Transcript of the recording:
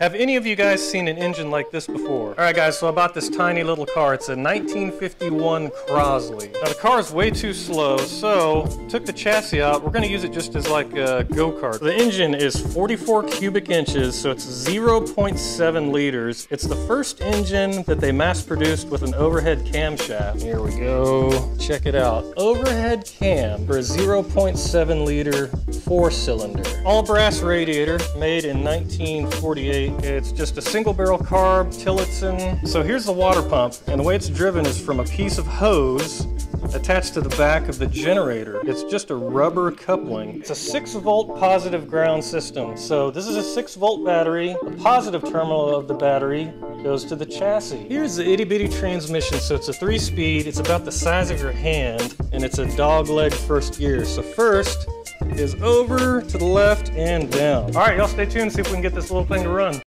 Have any of you guys seen an engine like this before? All right, guys, so I bought this tiny little car. It's a 1951 Crosley. Now, the car is way too slow, so took the chassis out. We're going to use it just as like a go-kart. The engine is 44 cubic inches, so it's 0.7 liters. It's the first engine that they mass-produced with an overhead camshaft. Here we go. Check it out. Overhead cam for a 0.7 liter four-cylinder. All brass radiator, made in 1948. It's just a single barrel carb, Tillotson. So here's the water pump, and the way it's driven is from a piece of hose attached to the back of the generator. It's just a rubber coupling. It's a 6 volt positive ground system. So this is a 6 volt battery. The positive terminal of the battery goes to the chassis. Here's the itty bitty transmission. So it's a 3 speed. It's about the size of your hand and it's a dog leg first gear. So first is over to the left and down. All right, y'all stay tuned, see if we can get this little thing to run.